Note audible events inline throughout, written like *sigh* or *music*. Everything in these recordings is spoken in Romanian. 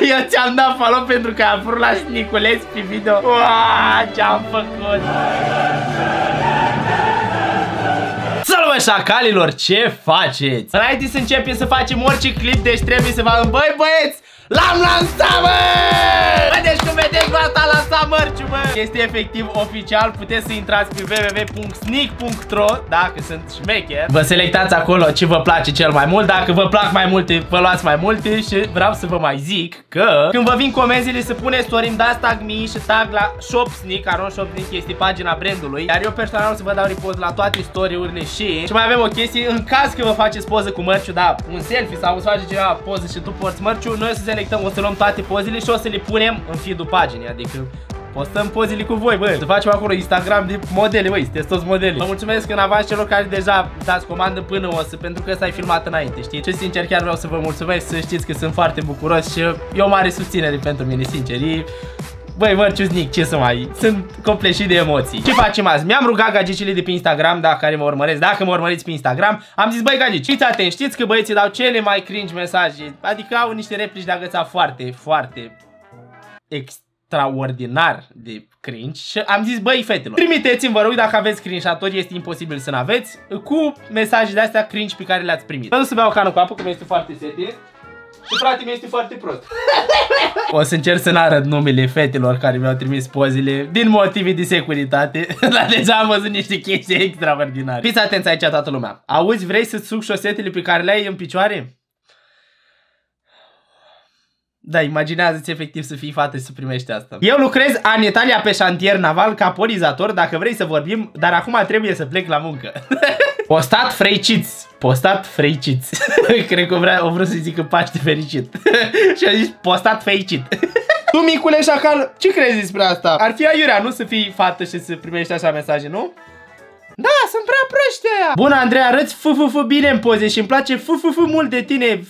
Eu ți-am dat follow pentru că am vrut la Niculeț pe video. Uaa, ce-am făcut? Salut șacalilor, ce faceți? Înainte să începem să facem orice clip, deci trebuie să vă... Băi băieți, L-am lansat, bă! Bă, deci cum vedeți, bă, asta a lansat mărciu, bă! Este efectiv oficial, puteți să intrați pe www.sneak.ro Dacă sunt șmecher Vă selectați acolo ce vă place cel mai mult Dacă vă plac mai multe, vă luați mai multe Și vreau să vă mai zic că Când vă vin comenzile să puneți story dați tag me și tag la ShopSneak Aron ShopSneak este pagina brandului Iar eu personal o să vă dau repost la toate story-urile și Și mai avem o chestie, în caz că vă faceți poză cu mărciu, da, un selfie sau să faceți ceva poză și tu porți mărciu Noi o să selectăm, o să luăm toate pozele și o să le punem în feed-ul paginii, adică postăm pozele cu voi, bă. Să facem acolo Instagram de modele, băi, sunteți toți modele. Vă mulțumesc în avans celor care deja dați comandă până o să, pentru că ăsta ai filmat înainte, știți? Și sincer chiar vreau să vă mulțumesc, să știți că sunt foarte bucuros și e o mare susținere pentru mine, sincer. E... Băi, Mărciuznic, ce să mai... Sunt complet și de emoții. Ce facem azi? Mi-am rugat gagicile de pe Instagram, dacă care mă urmăresc, dacă mă urmăriți pe Instagram, am zis, băi, gagici, fiți atenți, știți că băieții dau cele mai cringe mesaje, adică au niște replici de agăța foarte, foarte extraordinar de cringe și am zis, băi, fetelor, trimiteți-mi, vă rog, dacă aveți screenshot-uri, este imposibil să n-aveți, cu mesaje de astea cringe pe care le-ați primit. Vreau să beau canul cu apă, că mi este foarte sete. Și frate mi este foarte prost. *laughs* o să încerc să n-arăt numele fetelor care mi-au trimis pozele din motive de securitate. *laughs* Dar deja am văzut niște chestii extraordinare. Fiți atenți aici toată lumea. Auzi, vrei să-ți suc șosetele pe care le ai în picioare? Da, imaginează-ți efectiv să fii fată și să primești asta. Eu lucrez în Italia pe șantier naval ca polizator, dacă vrei să vorbim, dar acum trebuie să plec la muncă. *laughs* Postat freiciți. Postat freiciți. *laughs* Cred că vrea, o vreau să zică Paște fericit. *laughs* și a zis postat fericit. tu, micule șacal, ce crezi despre asta? Ar fi aiurea, nu să fii fată și să primești așa mesaje, nu? Da, sunt prea proști aia. Bună, Andrei, arăți f f f bine în poze și îmi place f f f mult de tine.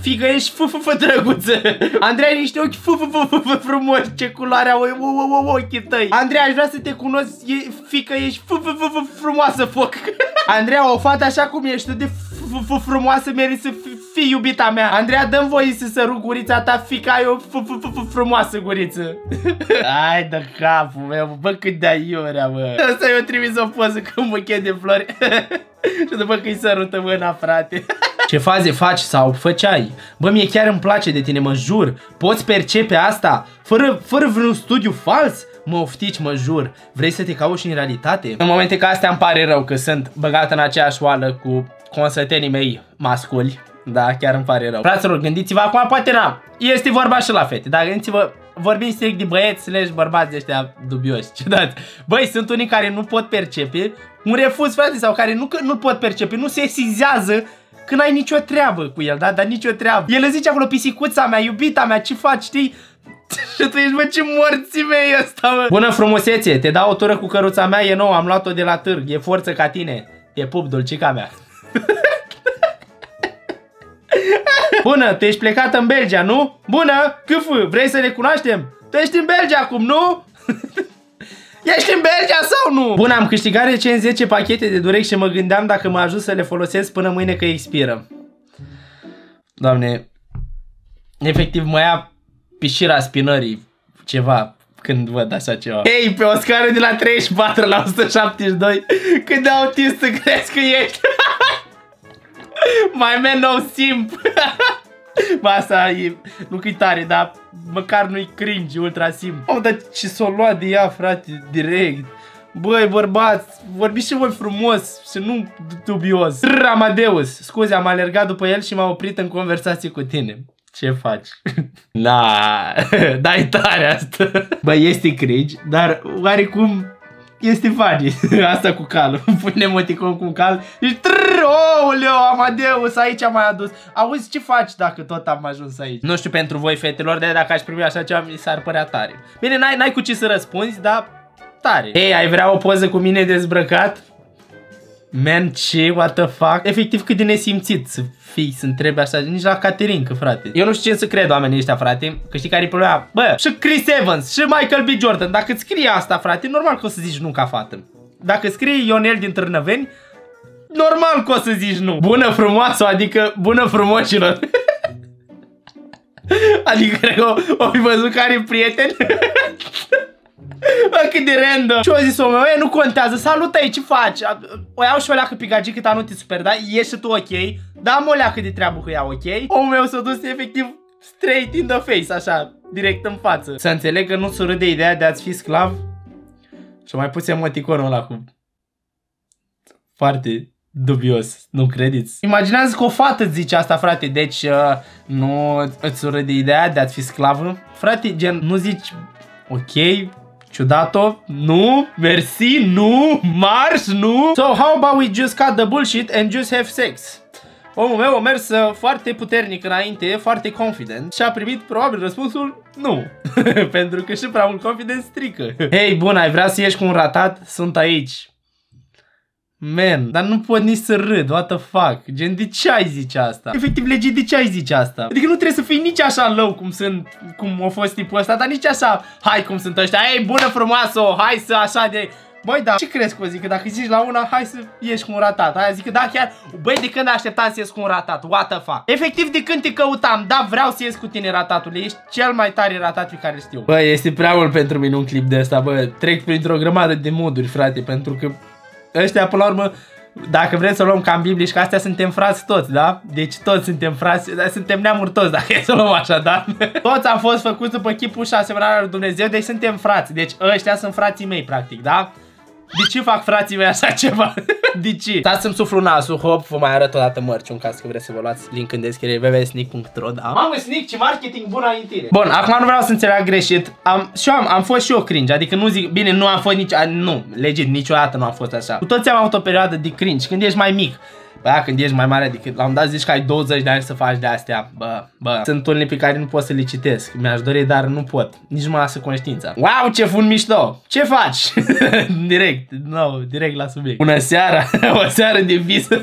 Figă ești f f f drăguță. Andrei, ai niște ochi f f f f frumoși. Ce culoare au ochii tăi. Andrei, aș vrea să te cunosc. E, fică, ești f f f f frumoasă, foc. *laughs* Andrei, o fată așa cum ești de f frumoasă meri să fii iubita mea. Andreea, dăm voie să sărut gurița ta, fica, e o frumoasă guriță. *laughs* Hai de capul meu, bă, cât de aiurea, bă. Asta eu trimis o poză cu un buchet de flori. *laughs* Și după că îi sărută mâna, frate. Ce faze faci sau făceai? Bă, mie chiar îmi place de tine, mă jur. Poți percepe asta? Fără, fără vreun studiu fals? Mă oftici, mă jur. Vrei să te cauți în realitate? În momente ca astea îmi pare rău că sunt băgat în aceeași oală cu consătenii mei masculi. Da, chiar îmi pare rău. Fraților, gândiți-vă acum, poate n-am. Este vorba și la fete, dar gândiți-vă, vorbim strict de băieți slash bărbați de ăștia dubioși, *laughs* ciudați. Băi, sunt unii care nu pot percepe un refuz, frate, sau care nu, nu pot percepe, nu se sizează când ai nicio treabă cu el, da? Dar nicio treabă. El îți zice acolo, pisicuța mea, iubita mea, ce faci, știi? *laughs* Și tu ești, bă, ce morții mei ăsta, mă. Bună frumusețe, te dau o tură cu căruța mea, e nouă, am luat-o de la târg, e forță ca tine. Te pup, dulcica mea. *laughs* Bună, tu ești plecat în Belgia, nu? Bună, câfă, vrei să ne cunoaștem? Tu ești în Belgia acum, nu? *laughs* Ești în Belgia sau nu? Bun, am câștigat recent 10 pachete de durex și mă gândeam dacă mă ajut să le folosesc până mâine că expiră. Doamne, efectiv mă ia pișira spinării ceva când văd așa ceva. Ei, pe o scară de la 34 la 172, cât de autist crezi că ești? *laughs* Mai men nou simp. *laughs* Ba, asta e, nu că tare, dar măcar nu-i cringe, ultra simp. Oh, dar ce s-o luat de ea, frate, direct. Băi, bărbați, vorbiți și voi frumos și nu dubios. Ramadeus, scuze, am alergat după el și m-a oprit în conversație cu tine. Ce faci? Na, *laughs* dai tare asta. Băi, este cringe, dar oarecum este funny. *laughs* Asta cu cal. *laughs* Pune emoticon cu cal. Și Oleo, Amadeus, aici am mai adus. Auzi ce faci dacă tot am ajuns aici? Nu știu pentru voi, fetelor, de dacă aș primi așa ceva, mi s-ar părea tare. Bine, n-ai cu ce să răspunzi, dar tare. Ei, ai vrea o poză cu mine dezbrăcat? Man, ce, what the fuck? Efectiv cât de nesimțit să fii, să întrebi așa, nici la Caterinca, frate. Eu nu știu ce să cred oamenii ăștia, frate, că știi care e problema? Bă, și Chris Evans, și Michael B. Jordan, dacă îți scrie asta, frate, normal că o să zici nu ca fată. Dacă scrie Ionel din Târnăveni, normal că o să zici nu. Bună frumoasă, adică bună frumoșilor. *laughs* Adică cred că o, o fi văzut care e prieten. *laughs* Bă, cât de random. Și o zis omul, e, nu contează, salut aici, ce faci? O iau și o leacă pe cât nu te super, da? Ești tu ok? Da, mă leacă de treabă cu ea, ok? Omul meu s-a dus efectiv straight in the face, așa, direct în față. Să înțeleg că nu sură de ideea de a-ți fi sclav? Și mai pus emoticonul ăla cu... Foarte dubios, nu credeți? Imaginează că o fată îți zice asta, frate, deci uh, nu îți ură de ideea de a-ți fi sclavă? Frate, gen, nu zici, ok, ciudat-o, nu, mersi, nu, marș, nu. So, how about we just cut the bullshit and just have sex? Omul meu a mers uh, foarte puternic înainte, foarte confident și a primit probabil răspunsul nu. *laughs* Pentru că și prea mult confident strică. Hei, bun, ai vrea să ieși cu un ratat? Sunt aici. Man, dar nu pot nici să râd, what the fuck? Gen, de ce ai zice asta? Efectiv, legit, de ce ai zice asta? Adică nu trebuie să fii nici așa low cum sunt, cum a fost tipul ăsta, dar nici așa, hai cum sunt ăștia, ei, bună frumoasă, hai să așa de... Băi, da, ce crezi că o zic? Că dacă zici la una, hai să ieși cu un ratat. Aia zic că da, chiar, băi, de când așteptam să ies cu un ratat? What the fuck? Efectiv, de când te căutam, da, vreau să ies cu tine ratatul. Ești cel mai tare ratat pe care știu. Bă, este prea mult pentru mine un clip de asta, bă. Trec printr-o grămadă de moduri, frate, pentru că ăștia, până la urmă, dacă vrem să luăm cam biblici, că astea suntem frați toți, da? Deci toți suntem frați, dar suntem neamuri toți, *laughs* dacă e să luăm așa, da? Toți am fost făcuți după chipul și asemănarea lui Dumnezeu, deci suntem frați. Deci ăștia sunt frații mei, practic, da? De ce fac frații mei așa ceva? *laughs* De ce? Stați să-mi suflu nasul, hop, vă mai arăt o dată mărciu în caz că vreți să vă luați link în descriere www.sneak.ro, da? Mamă, Sneak, ce marketing bun înaintire! Bun, acum nu vreau să înțeleg greșit. Am, și eu am, am fost și eu cringe, adică nu zic, bine, nu am fost nici, a, nu, legit, niciodată nu am fost așa. Cu toți am avut o perioadă de cringe, când ești mai mic. Bă, când ești mai mare decât la un dat zici că ai 20 de ani să faci de astea. Bă, bă, sunt unele pe care nu pot să le citesc. Mi-aș dori, dar nu pot. Nici nu mă lasă conștiința. Wow, ce fun mișto! Ce faci? *laughs* direct, no, direct la subiect. Bună seara! *laughs* o seară de vis. *laughs*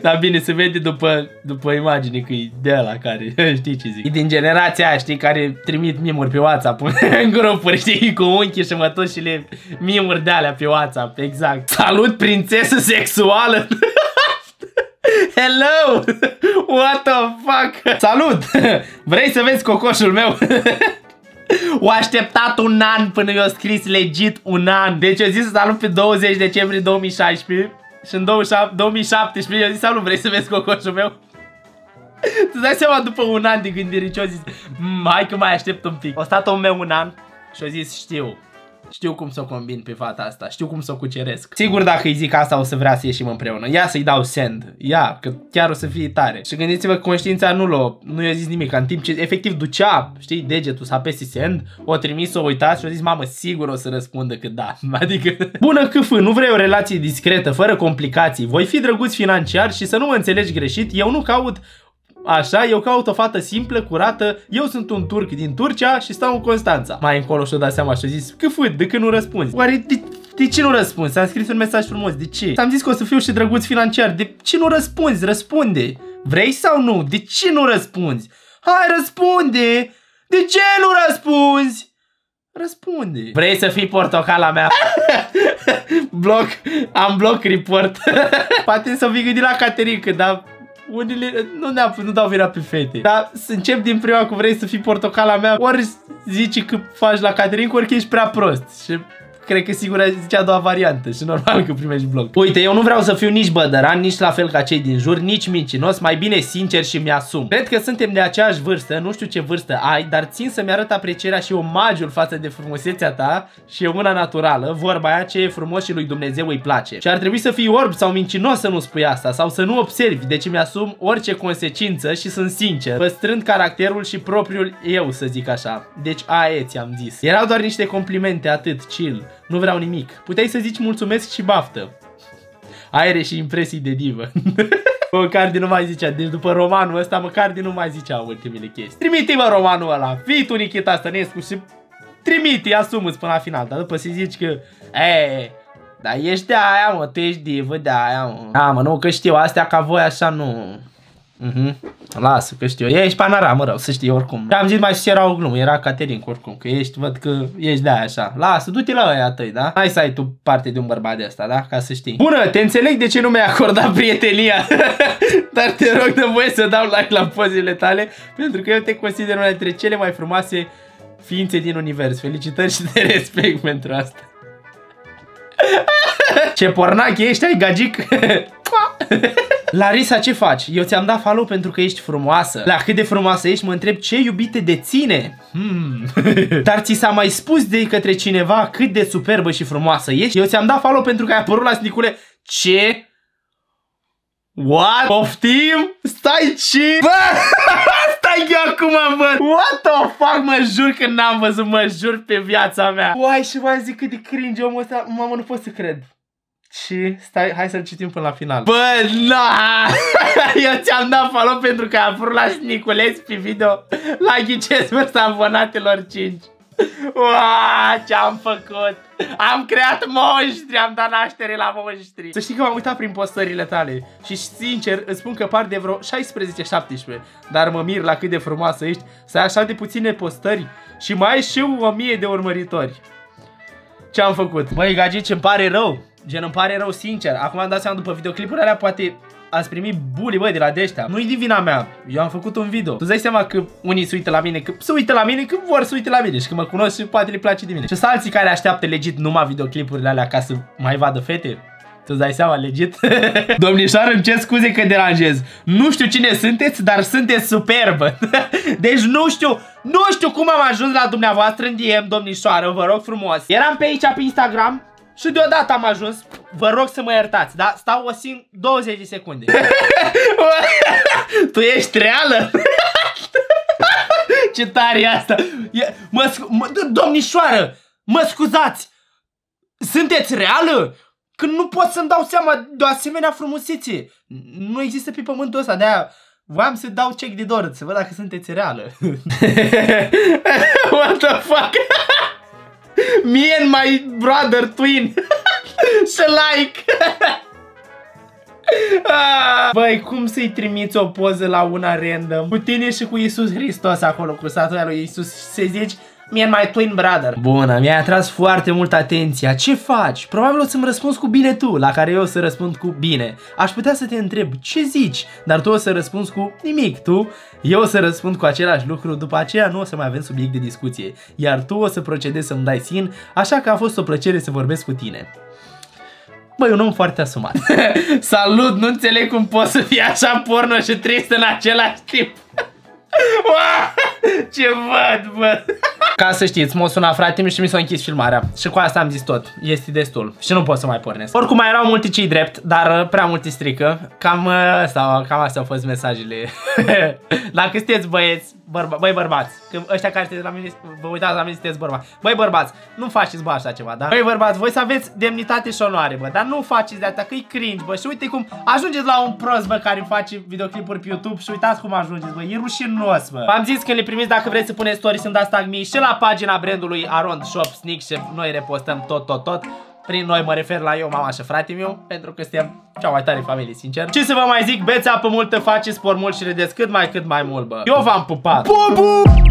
Dar bine, se vede după, după imagine că e de la care, *laughs* știi ce zic. E din generația aia, știi, care trimit mimuri pe WhatsApp *laughs* în grupuri, știi, cu unchi și mătușile mimuri de alea pe WhatsApp, exact. Salut, prințesă sexuală! *laughs* Hello! What the fuck? Salut! Vrei să vezi cocoșul meu? O așteptat un an până i-a scris legit un an. Deci eu zis salut pe 20 decembrie 2016 și în 2017 eu zis, nu vrei să vezi cocoșul meu? *laughs* Tu dai seama după un an de gândire ce o zis, mm, hai că mai aștept un pic. O stat omul meu un an și o zis, știu, știu cum să o combin pe fata asta, știu cum să o cuceresc. Sigur dacă îi zic asta o să vrea să ieșim împreună. Ia să-i dau send. Ia, că chiar o să fie tare. Și gândiți-vă că conștiința nu l-o, nu i-a zis nimic. În timp ce efectiv ducea, știi, degetul să apese send, o trimis, o uitat și o zis, mamă, sigur o să răspundă că da. *laughs* Adică, bună câfă, nu vrei o relație discretă, fără complicații. Voi fi drăguți financiar și să nu mă înțelegi greșit, eu nu caut Așa, eu caut o fată simplă, curată, eu sunt un turc din Turcia și stau în Constanța. Mai încolo și-o dat seama și a zis, că fât, de când nu răspunzi? Oare de, de ce nu răspunzi? S-a scris un mesaj frumos, de ce? S-am zis că o să fiu și drăguț financiar, de ce nu răspunzi? Răspunde! Vrei sau nu? De ce nu răspunzi? Hai, răspunde! De ce nu răspunzi? Răspunde. Vrei să fii portocala mea? *laughs* bloc, am bloc report. *laughs* Poate să vii gândit la Caterinca, dar unele nu, ne nu dau vina pe fete. Dar să încep din prima cu vrei să fii portocala mea, ori zici că faci la Caterin, ori că ești prea prost. Și cred că sigur ai zicea a doua variantă și normal că primești bloc. Uite, eu nu vreau să fiu nici bădăran, nici la fel ca cei din jur, nici mincinos, mai bine sincer și mi-asum. Cred că suntem de aceeași vârstă, nu știu ce vârstă ai, dar țin să-mi arăt aprecierea și omagiul față de frumusețea ta și e una naturală, vorba aia ce e frumos și lui Dumnezeu îi place. Și ar trebui să fii orb sau mincinos să nu spui asta sau să nu observi, deci mi-asum orice consecință și sunt sincer, păstrând caracterul și propriul eu, să zic așa. Deci aia ți-am zis. Erau doar niște complimente, atât, chill. Nu vreau nimic. Puteai să zici mulțumesc și baftă. Aere și impresii de divă. *laughs* măcar din nu mai zicea. Deci după romanul ăsta, măcar din nu mai zicea ultimele chestii. Trimite-mă romanul ăla. Fii tu Nikita Stănescu și trimite, asumă-ți până la final. Dar după să zici că, e, dar ești de aia, mă, tu ești divă de aia, mă. Da, mă, nu, că știu, astea ca voi așa nu... Mhm. Lasă că știu. Ești panoramă rău, să știi oricum. Am zis mai sus era o glumă, era Caterin oricum, că ești, văd că ești de așa. Lasă, du-te la ăia tăi, da? Hai să ai tu parte de un bărbat de asta, da? Ca să știi. Bună, te înțeleg de ce nu mi-ai acordat prietenia. *laughs* Dar te rog de voie să dau like la pozele tale, pentru că eu te consider una dintre cele mai frumoase ființe din univers. Felicitări și de respect pentru asta. Ce pornac ești, ai gagic? Larisa, ce faci? Eu ți-am dat follow pentru că ești frumoasă. La cât de frumoasă ești, mă întreb ce iubite de ține. Hmm. Dar ți s-a mai spus de către cineva cât de superbă și frumoasă ești? Eu ți-am dat follow pentru că ai apărut la Snicule. Ce? What? Poftim? Stai ce? Bă! *laughs* Stai eu acum, bă! What the fuck? Mă jur că n-am văzut, mă jur pe viața mea. Uai, și mai zic cât de cringe omul ăsta. Mamă, nu pot să cred. Și stai, hai să-l citim până la final. Bă, na! *laughs* Eu ți-am dat follow pentru că am vrut la Niculeț pe video la ghicesc vârsta abonatelor 5. Uaa, ce-am făcut? Am creat monștri, am dat naștere la monștri. Să știi că m-am uitat prin postările tale și sincer îți spun că par de vreo 16-17, dar mă mir la cât de frumoasă ești să ai așa de puține postări și mai ai și 1000 de urmăritori. Ce am făcut? Băi, gagici, îmi pare rău. Gen, îmi pare rău, sincer. Acum am dat seama după videoclipurile alea, poate ați primit bully, băi, de la deștea. Nu-i din vina mea. Eu am făcut un video. Tu dai seama că unii se uită la mine, că se uită la mine, că vor să uite la mine și că mă cunosc și poate le place de mine. Și sunt alții care așteaptă legit numai videoclipurile alea ca să mai vadă fete. Tu dai seama, legit? *laughs* Domnișoară, îmi cer scuze că deranjez. Nu știu cine sunteți, dar sunteți superbă. *laughs* deci nu știu, nu știu cum am ajuns la dumneavoastră în DM, domnișoară, vă rog frumos. Eram pe aici pe Instagram, și deodată am ajuns, vă rog să mă iertați, da? Stau o sing 20 de secunde. *laughs* tu ești reală? Ce tare e asta! E, mă, mă, domnișoară, mă scuzați! Sunteți reală? Când nu pot să-mi dau seama de o asemenea frumusețe. Nu există pe pământul ăsta, de-aia voiam să dau check de dor, să văd dacă sunteți reală. *laughs* What the fuck? Me and my brother twin. *laughs* Și like. Băi, cum să-i trimiți o poză la una random? Cu tine și cu Isus Hristos acolo, cu statuia lui Isus. Să zici, mi and my twin brother. Bună, mi-ai atras foarte mult atenția. Ce faci? Probabil o să-mi răspunzi cu bine tu, la care eu o să răspund cu bine. Aș putea să te întreb ce zici, dar tu o să răspunzi cu nimic, tu. Eu o să răspund cu același lucru, după aceea nu o să mai avem subiect de discuție, iar tu o să procedezi să-mi dai sin, așa că a fost o plăcere să vorbesc cu tine. Băi, un om foarte asumat. *laughs* Salut, nu înțeleg cum poți să fii așa porno și trist în același timp. *laughs* Ce văd, bă! Ca să știți, m-a sunat frate și mi s-a închis filmarea. Și cu asta am zis tot. Este destul. Și nu pot să mai pornesc. Oricum mai erau multe cei drept, dar uh, prea multe strică. Cam, asta, uh, cam astea au fost mesajele. *laughs* Dacă sunteți băieți, bărba, băi bărbați, că ăștia care sunteți la mine, vă uitați la mine sunteți bărbați. Băi bărbați, nu faceți bă așa ceva, da? Băi bărbați, voi să aveți demnitate și onoare, bă, dar nu faceți de atâta, că e cringe, bă. Și uite cum ajungeți la un prost, bă, care face videoclipuri pe YouTube și uitați cum ajungeți, bă. E rușinos, bă. V-am zis că le primiți dacă vreți să puneți story să-mi dați tag mie și la pagina brandului Arond Shop Sneak și noi repostăm tot, tot, tot. Prin noi mă refer la eu, mama și frate meu, pentru că suntem cea mai tare familie, sincer. Ce să vă mai zic, beți apă multă, faceți sport mult și râdeți cât mai cât mai mult, bă. Eu v-am pupat. Bu, bu!